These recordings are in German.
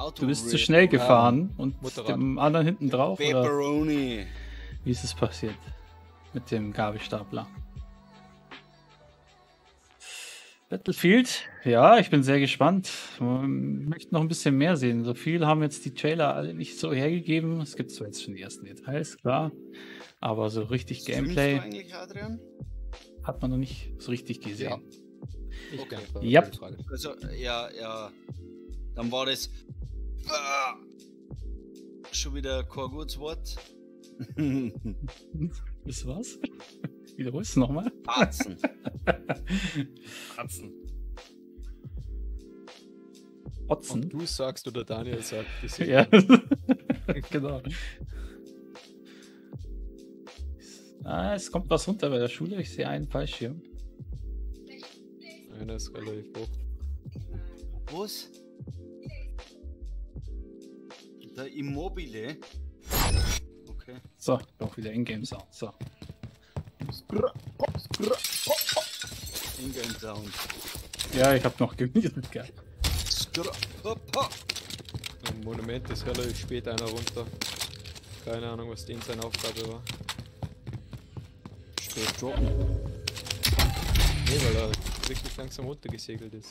Auto Du bist zu schnell gefahren und Motorrad. dem anderen hinten drauf? Oder Pepperoni. wie ist es passiert? Mit dem Gabelstapler. Battlefield, ja, ich bin sehr gespannt. Ähm, möchte noch ein bisschen mehr sehen. So viel haben jetzt die Trailer alle nicht so hergegeben. Es gibt zwar jetzt schon die ersten Details, klar. Aber so richtig Gameplay hat man noch nicht so richtig gesehen. Ich Okay. Frage. Also, ja, ja. Dann war das. Ah, schon wieder kein gutes Wort. Ist was? Wiederholst du nochmal? Arzen. Katzen. Otzen? Und du sagst oder Daniel sagt. das Ja, genau. Ah, es kommt was runter bei der Schule. Ich sehe einen Fallschirm. Einer ist relativ hoch. Was? Der Immobile. Okay. So, doch wieder Ingame Sound. So. Ingame Sound. Ja, ich habe noch gemietet, gell. Am Monument ist relativ spät einer runter. Keine Ahnung, was den seine Aufgabe war. Spät droppen. Nee, weil er wirklich langsam runtergesegelt ist.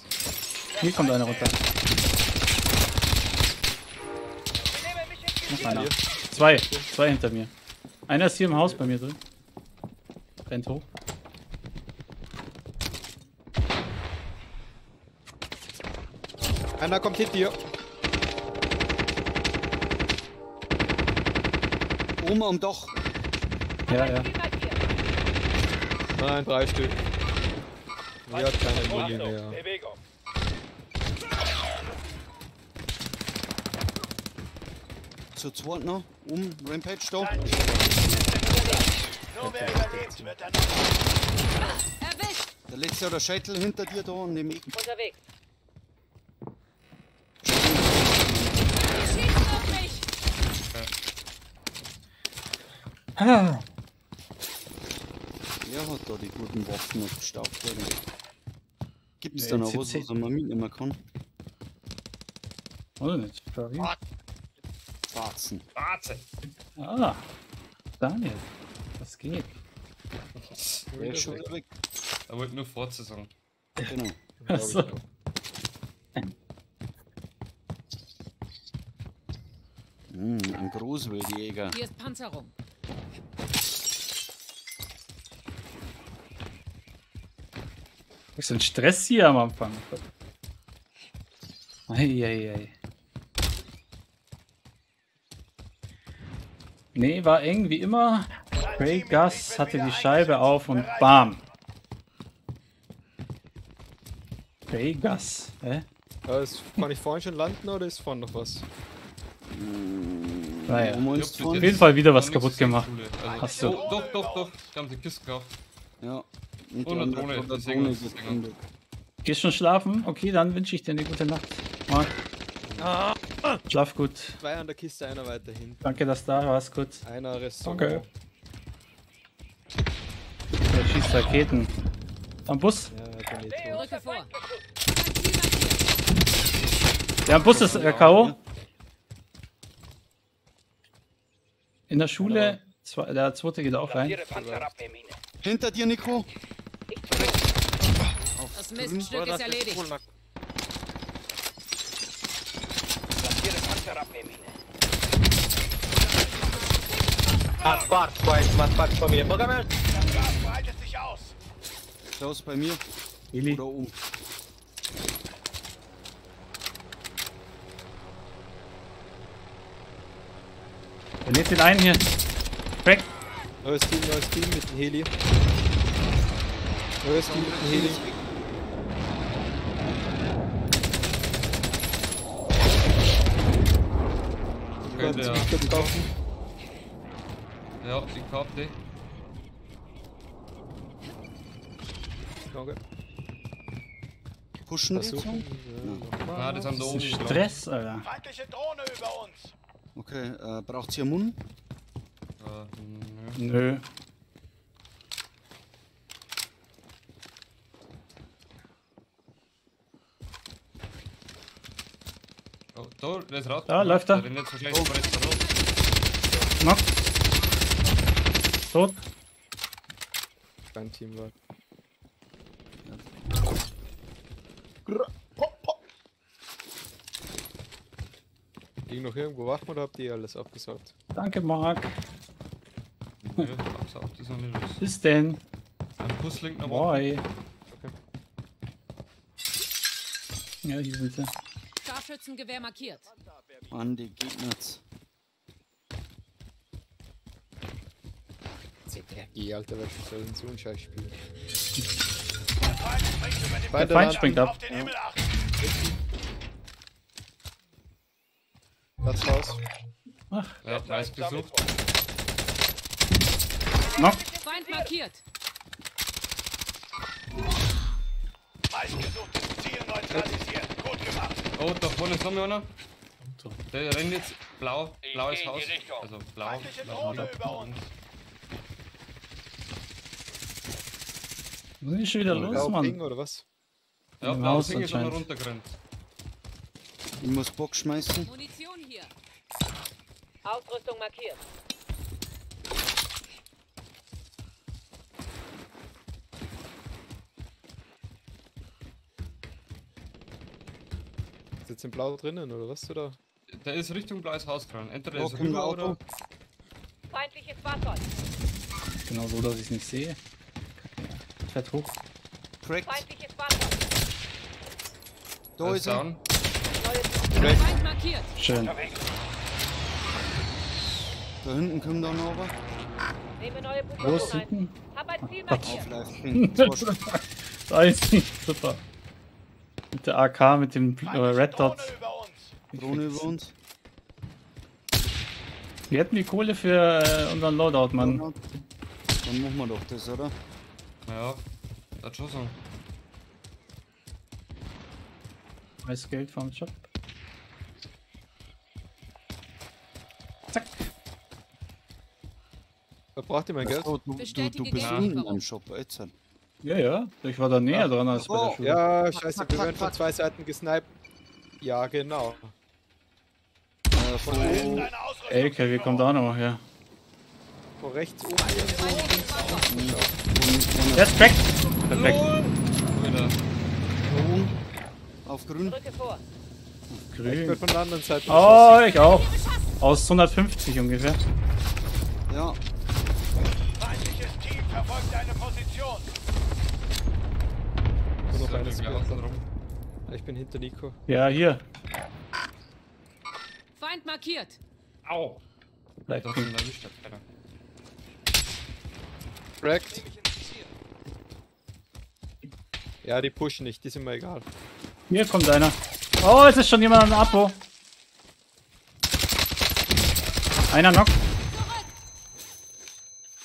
Hier kommt einer runter. Noch einer. Zwei. Zwei hinter mir. Einer ist hier im Haus bei mir drin. Rennt hoch. Einer kommt hinter dir. Oben am Dach. Ja, ja. Nein, drei Stück. Er hat keine Muni mehr. Zu zweit noch. Um Rampage da. Nur wer überlebt, wird dann Erwischt! Der letzte oder Scheitel hinter dir da an dem Eck. Unterwegs. Er hat da die guten Waffen aufgestaubt. Gibt es da noch was, was man mitnehmen kann? oder nicht? Warzen. Warte. Ah, Daniel. Was geht? Der ist schon weg. Er wollte nur Forze sagen. Genau. Auch. Hm, ein Großwildjäger. Hier ist Panzerung. Was ist denn Stress hier am Anfang? Eieiei. Nee, war eng wie immer. Ray Gus hatte die Scheibe auf und bam. Ray Gus. Hä? Ist, kann ich vorhin schon landen oder ist vorhin noch was? Naja. Ich von? Auf jeden Fall wieder was kaputt gemacht. Also, Hast du. Oh, doch, doch, doch. Die haben die Kiste gekauft. Ja. Und eine Drohne, Drohne. Gehst schon schlafen? Okay, dann wünsche ich dir eine gute Nacht. Marc. Schlaf gut. Zwei an der Kiste, einer weiter hinten. Danke, dass du da warst. Gut. Einer Restaurant. Danke. Der schießt Raketen. Am Bus. Ja, der vor. Der am Bus ist äh, K.O. In der Schule. Zwei, der zweite geht auch rein. Hinter dir, Nico. Das Miststück ist erledigt. Ihre Panzerabwehrmine. Das Gas breitet sich aus. Klaus bei mir. Eli. Oder oben. Der lädt den einen hier. Crack. Neues Team, neues Team mit dem Heli. Neues Team mit dem Heli. Okay, Ja, kaufen. ja, die Karte. Danke. Pushen die Versuchen. jetzt? Ja, das haben da oben. Stress, Alter. Feindliche Drohne über uns. Okay, äh, braucht ihr Mund? Äh, nö. Nö. Oh, da, der ist raus. Da, läuft er. Der rennt jetzt wahrscheinlich oh. raus. Knock. Tot. Kein Team war. Liegen noch irgendwo Waffen oder habt ihr alles abgesaugt? Danke, Marc. Ja, absaugt ist noch nicht los. Bis denn. Ein Busslink noch Boy. Okay. Ja, hier sind sie. Scharfschützengewehr markiert. Mann, die Gegner. ZRG, Alter, wer soll denn so einen Scheiß spielen? Der Beide Feind springt ab. Auf den Himmel achten. Platz raus. Ach, Ja, nice gesucht. Knock. Feind markiert. Meistgesuchtes Ziel neutralisiert. Oh, da vorne ist noch mal einer. Der rennt jetzt blau, blaues Haus. Also blau. Blau. Was ist schon wieder los, Ping Mann? oder was? Ja, blaues Ding ist schon runtergerannt. Ich muss Bock schmeißen. Munition hier. Ausrüstung markiert. Jetzt in Blau drinnen oder was? Oder? Der ist Richtung blaues Haus gerannt. Entweder Oh, ist er rüber Auto. oder. Feindliches Fahrzeug. Genau so, dass ich es nicht sehe. Fährt hoch. Cracked. Feindliches Fahrzeug. Da ist er. down. Markiert. Schön. Da hinten kommt er noch was. Nehme neue Position ein. hinten? Hab ein Ziel markiert. Da ist sie. Super. Mit der AK, mit dem äh, Red Dot. Drohne über uns. Drohne über uns. Wir hätten die Kohle für äh, unseren Loadout, Mann. Dann machen wir doch das, oder? Ja, das schon so. Weiß Geld vom Shop. Zack. Was braucht ihr mein Geld? Du, du, du bist unten am Shop, jetzt. Ja, ja. Ich war da näher dran als bei der Oh, Schule. Ja, scheiße, wir werden von zwei Seiten gesniped. Ja, genau. Äh, von oben. Ausrüstung. LKW kommt auch noch her. Von rechts oben. Fahrzeug. Der ist. Perfekt. Wieder. Auf grün. Drücke vor. Ich Grün. werde von der anderen Seite Oh, ich auch. Aus 150 ungefähr. Ja. Feindliches Team verfolgt deine Position. Nur noch mehr. außen rum. Ich bin hinter Nico. Ja, hier. Feind markiert. Au! Bleib pink. sind erwischt, hat keiner. Cracked. Ja, die pushen nicht, die sind mir egal. Hier kommt einer. Oh, es ist schon jemand an Apo. Einer knock.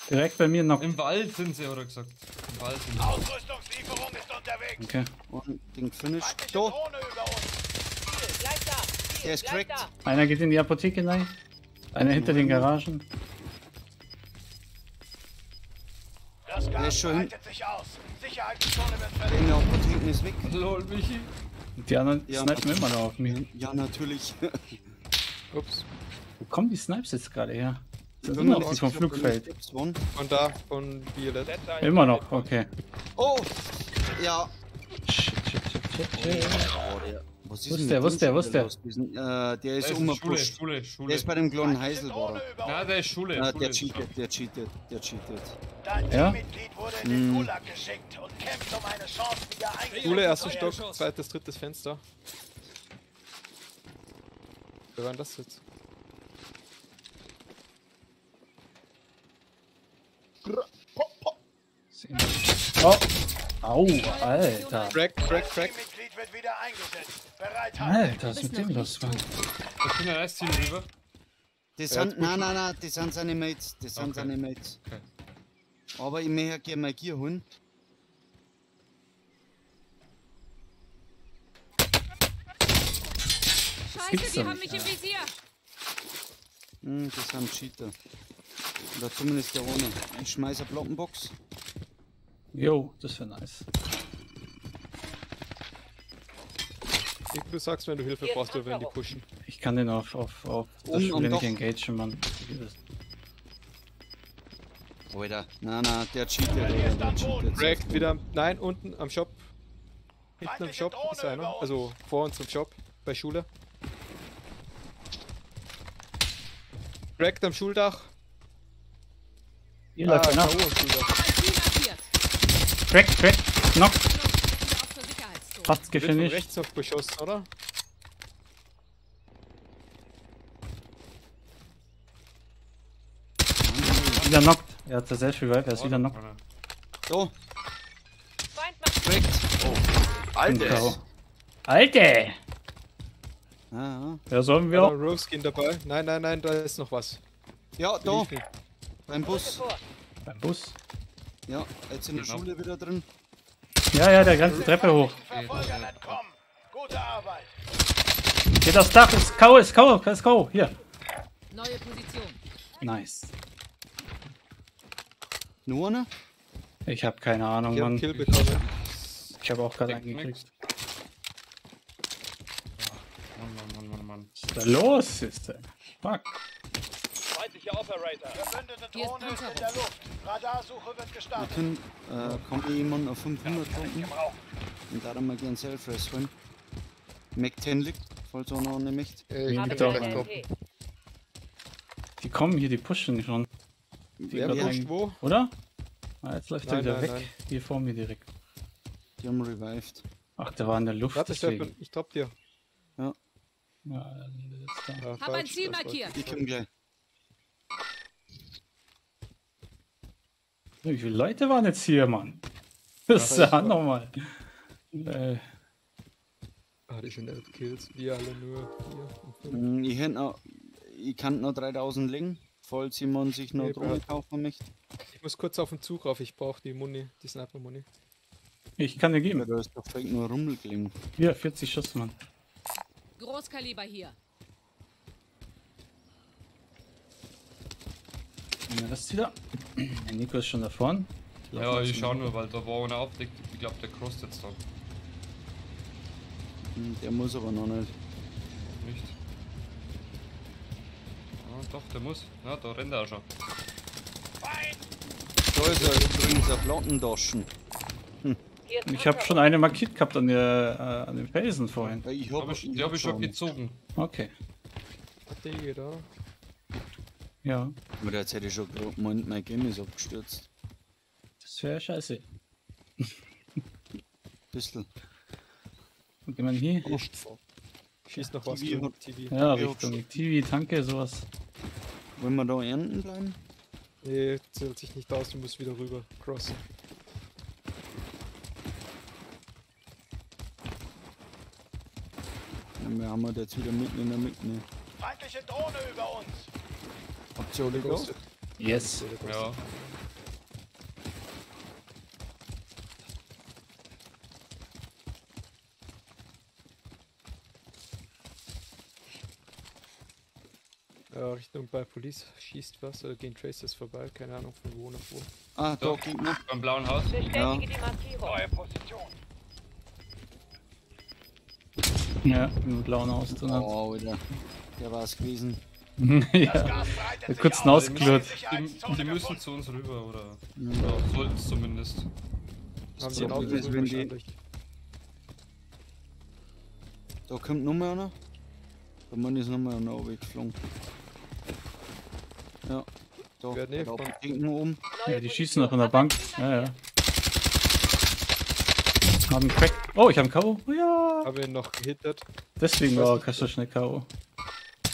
Direkt bei mir knock. Im Wald sind sie, oder gesagt. Im Wald sind sie. Okay. Und Ding finish. Ziel, Der ist cracked. Einer geht in die Apotheke rein. Einer hinter den Garagen. Das Der ist schon hin- In der Apotheke ist weg. Lol, Michi. Die anderen Ja, snipen immer noch auf mich. Ja, natürlich. Ups. Wo kommen die Snipes jetzt gerade her? Sind Wenn immer noch die das vom Flugfeld. Von da, von Violett. Immer noch, okay. Oh! Ja. Shit, shit, shit, shit, shit. Oh, der. Was Wo ist der, wo ist der, dem wo ist der? Diesen, äh, der Der ist ist in Schule, umgepusht. Schule, Schule. Der ist bei dem kleinen Feindliche Heisel, war uns. der ist Schule. Schule der ist cheatet, der cheatet, der cheatet. Dein Ja? Teammitglied wurde in den Gulag geschickt und kämpft um eine Chance, wieder eingesetzt Schule, erster. Stock, zweites, drittes Fenster. Wer war denn das jetzt? Oh. Au, Alter. Crack, crack, crack. Alter, was ist mit dem los? Ich bin ja erst Ziel rüber. Das sind, nein, nein, nein, das sind seine Mates. Das sind Okay. seine Mates. Okay. Aber ich möchte gerne mal Gier holen. Scheiße, die haben mich im Visier. Hm, das sind Cheater. Oder zumindest der ohne. Ich schmeiße eine Blockenbox. Jo, das wäre nice. Ich- Du sagst, wenn du Hilfe brauchst, wir werden die pushen. Ich kann den auf, auf, auf der Um Schule und nicht engagen, Mann. Das? Alter, na na, der cheatet, Alter, der cheatet. Cracked wieder. am- Nein, unten am Shop. Hinten am Shop ist einer. Also vor unserem Shop bei Schule. Cracked am Schuldach. Hier läuft einer. K.O. am Schuldach. Crack, crack, knock. Auf Wird von gefinisht. rechts noch beschossen, oder? Wieder knockt. Er hat selbst revive, er ist wieder knockt. So, Feind macht cracked. Oh, Alter. Alter! Ja, Ja, sollen wir auch. Rose Skin dabei. Nein, nein, nein, da ist noch was. ja, da, beim Bus. Beim Bus. Ja, jetzt in der Genau. Schule wieder drin. Ja, ja, der ganze Treppe hoch. Geht aufs Dach, ist K.O., ist K.O., ist K.O. Hier. Neue Position. Nice. Nur einer? Ich habe keine Ahnung, Ich hab einen Mann. Kill bekommen. Ich habe auch gerade Deckt angekriegt. nix. Mann, Mann, Mann, Mann, Mann. Was ist da los, Sister? Fuck. Operator. Verbündete Drohne ist in der Luft. Radarsuche wird Wir gestartet. können, äh, kommt jemand auf 500 Punkten? Und da dann mal gern Self-Rest holen. Mac 10 liegt, falls auch noch eine Mächt. Äh, ich bin. Okay. Die kommen hier, die pushen schon. Die Wer pusht wo? Oder? Ah, jetzt läuft er wieder nein, weg. nein. Hier vor mir direkt. Die haben revived. Ach, der war in der Luft, Warte, deswegen. ich drop dir. Ja, der ist jetzt da. Ja, Hab ein Ziel markiert. Ich komm gleich. Wie viele Leute waren jetzt hier, Mann? Das ist ja nochmal. Äh, Ah, die sind elf Kills. Wir alle nur hier. Mm, Ich, noch, ich kann noch 3000 legen, falls jemand sich noch Nee, Drohne kaufen möchte. Ich muss kurz auf den Zug rauf. Ich brauche die Muni, die Sniper-Muni. ich kann dir Ja, geben. da ist doch fake nur Rummel gelingen. Hier, 40 Schuss, Mann. Großkaliber hier. Ja, das ist wieder. Der Nico ist schon da vorne. Die laufen Ja, ich in- schau nur, weil da war einer aufdeckt. Ich glaube, der crossed jetzt da. Hm, Der muss aber noch nicht. Nicht. Ah, doch, der muss. Ja, da rennt er auch schon. Da ist er übrigens ein Plattendoschen. Ist Ich habe Panzerung. schon eine markiert gehabt an, der, äh, an dem Felsen vorhin. Ja, ich Hab hab, ich, die habe ich schon gezogen. Okay. Hat der da? Ja, Aber jetzt hätte ich schon gemeint, mein Game ist abgestürzt. das wäre scheiße. Gehen wir denn hier? Oh, Schießt noch was TV TV. Ja, Ja, Richtung TV, Tanke, sowas. Wollen wir da ernten bleiben? Nee, zählt sich nicht aus, du musst wieder rüber crossen. Ja, wir haben halt jetzt wieder mitten in der Mitte. Feindliche Drohne über uns. Alle da? Ghosted. Yes. Ja. Ja, Richtung bei Police schießt was oder gehen Traces vorbei, keine Ahnung von wo nach wo. Ah, da So. Gegner. Beim blauen Haus. Bestätige Ja. die Markierung. Neue Position. Ja, im blauen Haus drin. Oh, Alter. Der war's gewesen. ja, kurz aus. hinausgelurrt. Die, die müssen zu uns rüber, oder? Ja. Ja, sollten es zumindest. Haben sie rüber wenn die-. Da kommt noch mal einer. Der Mann ist noch mal einer weggeflogen. Ja. Da, Wer nee, da Gegner oben. ja, die schießen noch in der Bank. Ja, ja. Haben Crack. Oh, ich habe einen K.O. Ja. Haben wir ihn noch gehittet. Deswegen war er so schnell K.O.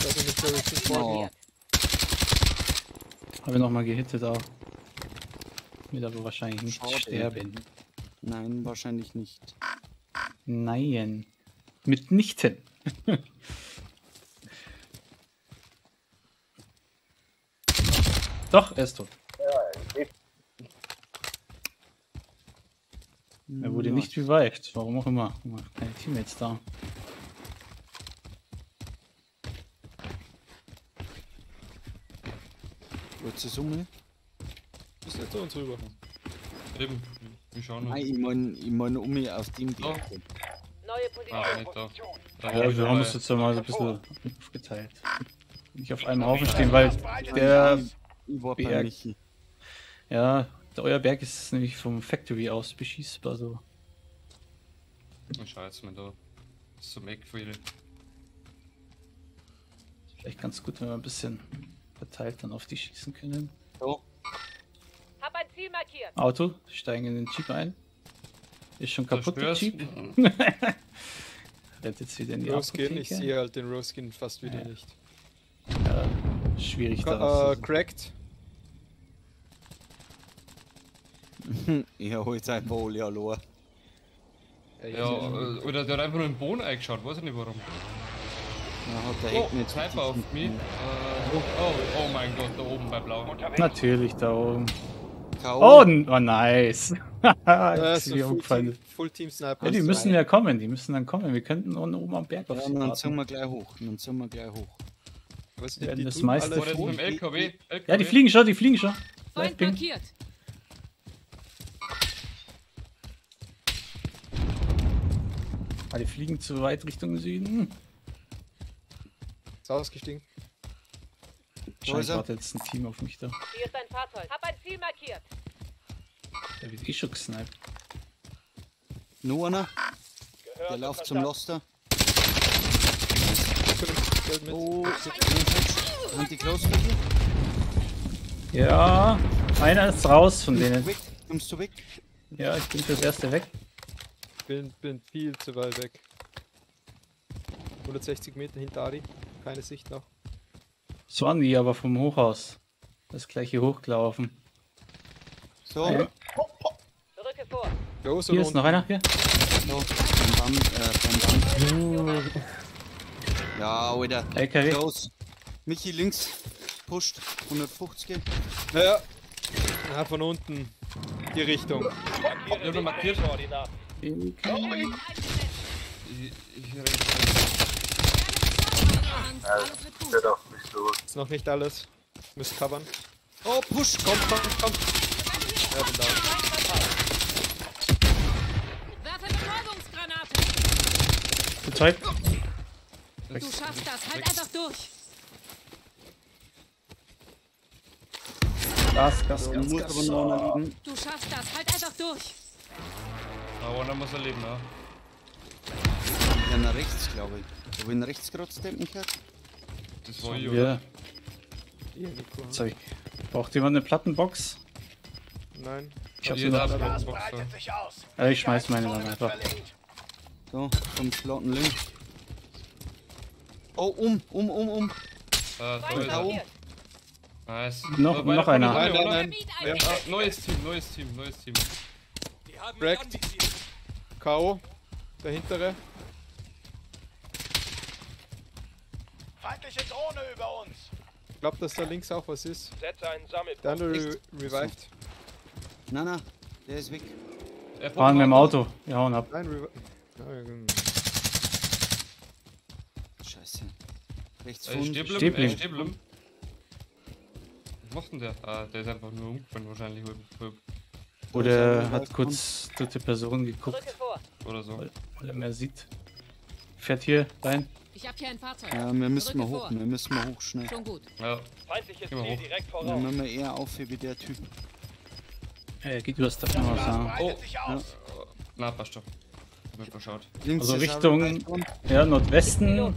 Ich weiß nicht, jetzt nicht war. Oh, Habe ich nochmal gehittet auch. Wird aber wahrscheinlich nicht Schade. sterben. nein, wahrscheinlich nicht. Nein. Mitnichten. Doch, er ist tot. Er wurde Ja. nicht revived. Warum auch immer. Keine Teammates da. Kurze Summe. Ist nicht zu uns rüber. Eben. Ich schau nur. Nein, ich mein, ich mein um mich auf dem Oh. Gegner. Neue Position. Ah, nicht da. Position. Da Ja, wir haben uns jetzt mal so ein bisschen aufgeteilt. Nicht auf einem Haufen stehen, weil der, Berg. Ja, der euer Berg ist nämlich vom Factory aus beschießbar so. Ich schau jetzt mal da. Ist zum Eck viele. Vielleicht ganz gut, wenn wir ein bisschen verteilt dann auf die schießen können. So, Hab ein Ziel markiert. Auto, steigen in den Jeep ein. Ist schon kaputt, der. Jeep. Rennt jetzt wieder in die Roskin, ich sehe halt den Roskin fast wieder nicht. Ja, schwierig da Äh, was. cracked. ich hol jetzt einfach allein. Ey, Ja, oder der hat einfach nur den Boden eingeschaut, weiß ich nicht warum. Da hat der Oh, Eck nicht Sniper auf mich. Äh, oh, oh mein Gott, da oben bei Blau. Natürlich da oben. Oh, oh nice. Ja, das ist mir Full umgefallen. Team, Full Team Sniper. Ja, die müssen ja kommen, die müssen dann kommen. Wir könnten unten oben am Berg auf Ja, dann sind wir gleich hoch. Dann sind wir gleich hoch. Was, die das meiste alle dem LKW. LKW. Ja, die fliegen schon, die fliegen schon. Feind markiert. Ah, die fliegen zu weit Richtung Süden. Ist ausgestiegen. Er? wartet jetzt ein Team auf mich da. Hier ist ein Fahrzeug. Hab ein Ziel markiert. Der wird eh schon gesniped. Nur einer, Gehört der läuft zum. Loster. Geld mit. Oh, Anti-Close bei dir? Ja, einer ist raus von denen. weg? Kommst du weg? Ja, ich bin fürs erste weg. Bin, bin viel zu weit weg. 160 Meter hinter Ari. Keine Sicht noch. So an die aber vom Hochhaus. Das gleiche hochgelaufen. So, Ja. Rücke vor. Los Hier ist noch einer. Hier. so. Band, äh, beim Band. Ja, Alter. LKW. Close. Michi links. Pusht. 150. Ja. Ah, von unten. Die Richtung. Ich hab markiert. Koordinaten. Ich, ich renn Angst, alles wird gut. Ist noch nicht alles. Müsst covern. Oh, push. Kommt, kommt, kommt. Ja, bin da. Werfe Betäubungsgranate. Betäubt. Du schaffst das. Halt einfach durch. Gas, Gas, Da Gas, muss Gas. aber noch einer liegen. Du schaffst das. Halt einfach durch. Aber dann muss er leben, ne? Ja, nach rechts, glaube ich. Wo ihn rechts gerade steppen kann. Das war oder? Ja, Hier, hab ich. Braucht jemand eine Plattenbox? Nein. Ich hab sie noch. ja. Ja, ich schmeiß meine dann einfach. So, vom Platten links. Oh, um, um, um, um. Äh, da markiert. Nice. Noch- Äh, noch einer. Nein, nein, nein. Ah, neues Team, neues Team, neues Team. Cracked. K.O. Der hintere. Feindliche Drohne über uns. Ich glaube, dass da links auch was ist. Setze einen Sammelpunkt. Der andere re revived. Na, na, der ist weg. Er Fahren mit dem Auto. Wir hauen ab. Nein, ähm, Scheiße. Rechts Äh, von äh, stehen bleiben. Was macht denn der? Ah, der ist einfach nur umgefallen wahrscheinlich. oder- Oder hat kurz dritte Person geguckt. Oder so. weil weil er mehr sieht. Fährt hier rein. Ich hab hier ein Fahrzeug. Ja, wir müssen mal hoch, vor. wir müssen mal hoch schnell. Schon gut. Ja, Feindliches Ziel hoch. direkt Dann voraus. müssen wir eher auf wie der Typ. Er geht übers Dach hinaus. Das Ja. breitet Oh, aus. na, passt doch. Hab mir verschaut. Also Richtung- ja, Nordwesten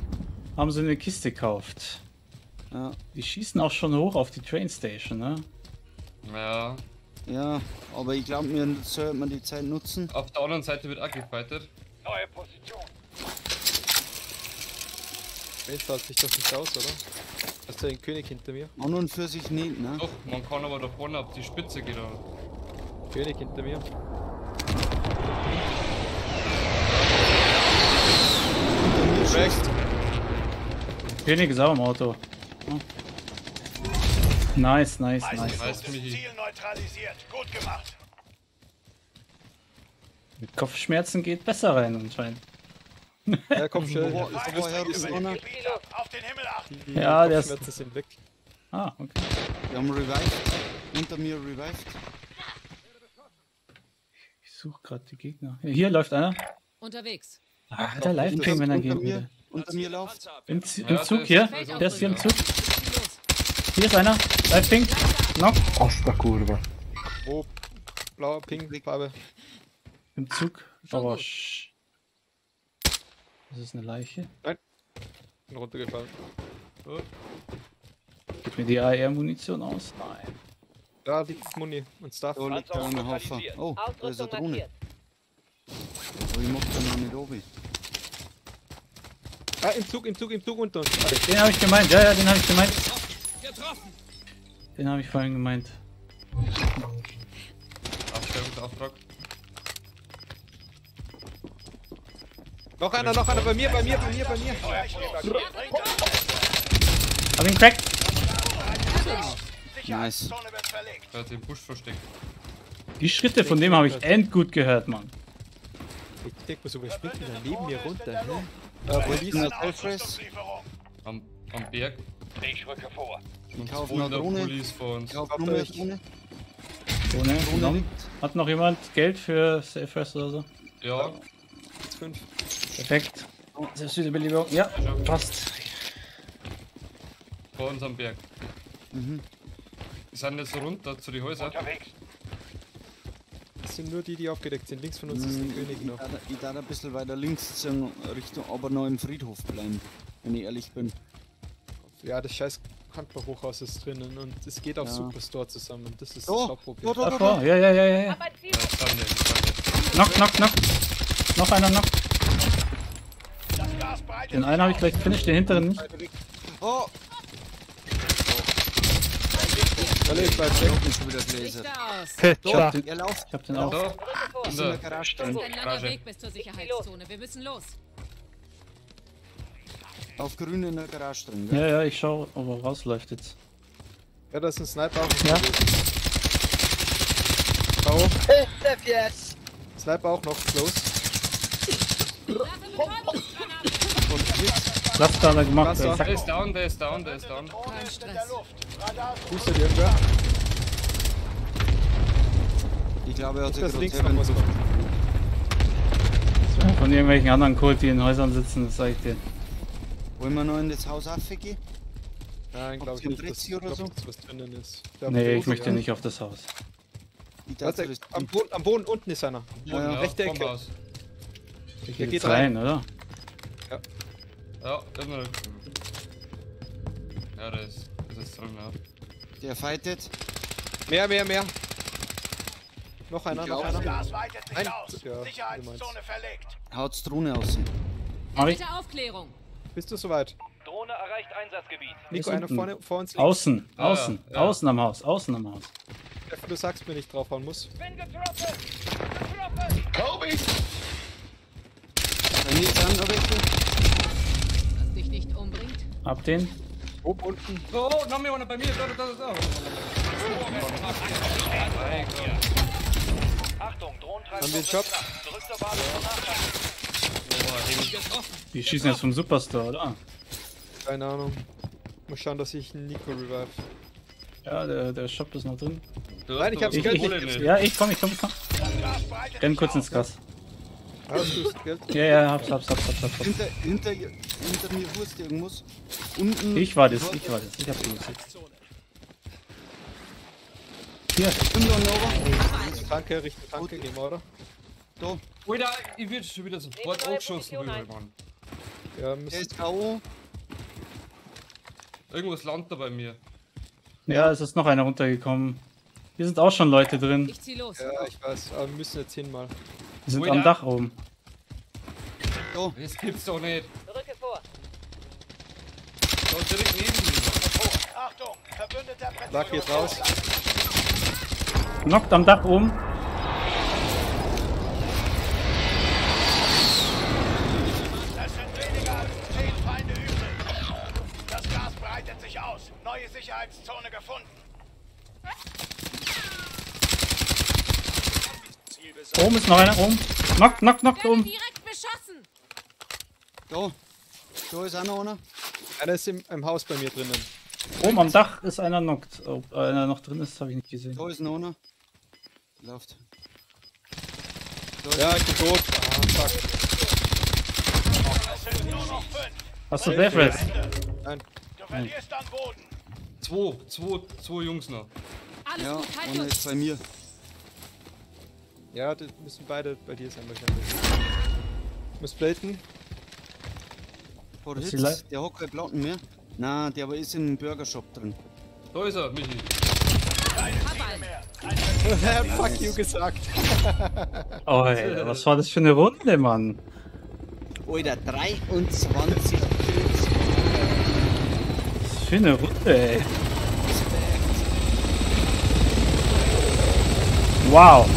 haben sie eine Kiste gekauft. Ja, Die schießen auch schon hoch auf die Train Station, ne? Ja, ja, aber ich glaube, wir sollten wir die Zeit nutzen. auf der anderen Seite wird auch gefightet. Neue Position. Jetzt zahlt sich das nicht aus, oder? Hast du den König hinter mir? An und für sich nicht, ne? Doch, man kann aber da vorne auf die Spitze gehen. König hinter mir. Cracked. König ist auch im Auto. Nice, nice, nice. Nice. Ziel neutralisiert. Gut gemacht. Mit Kopfschmerzen geht besser rein anscheinend. Ja, komm schnell. Woher ist ist. Auf den Himmel achten. die Ja, der ist- sind weg. Ah, okay. Wir haben revived. Unter mir revived. Ich suche gerade die Gegner. Hier läuft einer. Unterwegs. Ah, der Livestream, wenn er unter gehen mir, unter mir läuft. Im, Z- im Zug hier. der ist hier im Zug. Hier ist einer. Livestream. Knock. Asta kurwa. Wo? Blauer Pink, Farbe. Im Zug. Aber gut. Das ist eine Leiche. Bin runtergefallen. Gib mir die AR-Munition aus. Nein. Da liegt Muni und Stuff. Da liegt da ein Haufen. Oh, da ist eine Drohne. Aber ich mach da noch nicht oben. Ah, im Zug, im Zug, im Zug unter uns. Den habe ich gemeint. Ja, ja, den habe ich gemeint. Den habe ich vorhin gemeint. Aufstellungsauftrag. Noch einer, noch einer bei mir, bei mir, bei mir, bei mir. Hab ihn cracked. Nice. Der hat im Busch versteckt. Die Schritte von dem habe ich endgut gehört, Mann. Ich denk mal so, wer springt denn da neben mir runter? Ne? Äh, Police. Ja, Selfres. Ausrüstungslieferung. Am, am Berg. Ich rücke vor. Ich kaufe eine der Drohne. Police vor uns. Ich kaufe eine Drohne. Drohne liegt. Hat noch jemand Geld für Safe oder so? Ja, 5. Perfekt. Selbstwiederbelebung. Ja, passt. vor uns am Berg. Mhm. Wir sind jetzt runter zu den Häusern. Unterwegs. Das sind nur die, die aufgedeckt sind. Links von uns ist der Mm, König Ich noch. darf, ich darf ein bisschen weiter links ziehen, Richtung, aber noch im Friedhof bleiben, wenn ich ehrlich bin. Ja, das scheiß Handball-Hochhaus ist drinnen und es geht auf Ja. Superstore zusammen. Das ist Oh, das Hauptproblem. da, da, Davor. da. Ja, ja, ja, ja. Knock, knock, knock. Noch einer knock. Das Den einen habe ich gleich finished, den hinteren nicht. Oh, ist ich weg. hab mich schon wieder aus. Ich hab den, ich hab den auch. Da, Rücke vor. in in der der Garage Das drin. ist ein langer. Weg bis zur Sicherheitszone. Wir müssen los. Auf grün in der Garage drin, gell? Ja, ja, ich schau, ob er rausläuft jetzt. Ja, da ist ein Sniper auch. Ja. K.O. Sniper auch noch, close. Betäubungsgranate. Was da hat er gemacht? Der ist down, der ist down, der ist down. Kein in Stress. Boostet irgendwer? Ich glaube, er hat sich Das links noch was. Von irgendwelchen anderen Kult, die in Häusern sitzen, das sag ich dir. Wollen wir noch in das Haus aufgehen? Nein, glaube ich nicht, Drezzi oder so? was drinnen ist. Da Nee, ich möchte ja. nicht auf das Haus. Warte, das am Boden, am Boden unten ist einer. Ja, ja. rechte Ecke. Der geh geht jetzt rein, oder? Ja, immer. Ja, der ist, das ist drin, ja. der fightet. Mehr, mehr, mehr. Noch einer, noch Das einer. Gas weitet sich Nein, aus. ja, Sicherheitszone verlegt. Haut's Drohne aus. Bitte Aufklärung. Bist du soweit? Drohne erreicht Einsatzgebiet. Nico, einer vorne, vor uns links. Außen, Ja, außen, ja. außen am Haus, außen am Haus. Steffen, Du sagst mir nicht draufhauen muss. Bin getroffen. Getroffen. Kobe. Bei mir ist einer Ab den. Oben unten. Oh, oh, noch mehr bei mir, da, da, da, da. Achtung, wir den Shop? Die schießen jetzt vom Superstore, oder? Keine Ahnung. Muss schauen, dass ich Nico revive. Ja, der, der Shop ist noch drin. Du Nein, ich hab's Ich, Geld ich, nicht. ja, ich komm, ich komm, ich komm. Renn kurz ins Gas. Hast du das Geld? Ja, ja, hab's, hab's, hab's, hab's, hab's. hab's. Hinter, hinter, hinter mir Wurst irgendwas. Unten. Ich war das, ich war das. Ich hab's gewusst. Hier, Unter und over. Tanke, Richtung Tanke, gehen wir, oder? Da. Alter, ich werde schon wieder sofort angeschossen. Mann. Ja, Der ist K.O. Irgendwas landet da bei mir. ja, es ist noch einer runtergekommen. Hier sind auch schon Leute drin. Ich zieh los. Ja, ich weiß, aber wir müssen jetzt hin mal. Die sind Wo am da? Dach oben. Da. Das gibt's doch nicht. Ist direkt neben mir. Achtung, verbündeter Lag geht raus. Knockt am Dach oben. Es sind weniger als zehn Feinde übrig. Das Gas breitet sich aus. Neue Sicherheitszone gefunden. Oben ist noch einer, oben. Knock, knock, knock, oben. direkt beschossen. Da. Da ist auch noch einer. Einer ist im, im Haus bei mir drinnen. Oben am Dach ist einer knockt. Ob einer noch drin ist, habe ich nicht gesehen. Da ist noch einer. Läuft. Ist Ja, ich bin tot. Ah, fuck. Es sind nur noch fünf. Hast du Death Rest? Du verlierst an Boden. Zwei, zwei, zwei Jungs noch. Alles Ja, gut, halt einer ist bei mir. Ja, das müssen beide bei dir sein wahrscheinlich. Ich muss platen. Vor Was Hitz, der Hocker glaubt nicht mehr. Na, der aber ist im Burgershop drin. Da ist er, Michi. Fuck you gesagt. Oh, ey, was war das für eine Runde, Mann? Alter, 23 Kills. Was für eine Runde, ey. Wow.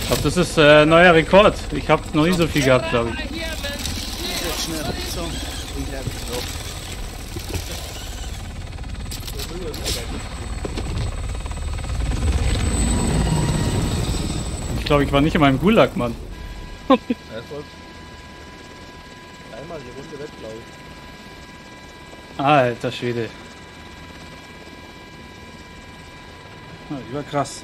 Ich glaube, das ist äh, neuer Rekord. Ich habe noch nie so viel gehabt, glaube ich. Jetzt schnell. So, und der drauf. Ich glaube, ich war nicht in meinem Gulag, Mann. Einmal die Runde weg, glaube ich. Alter Schwede. Ah, überkrass.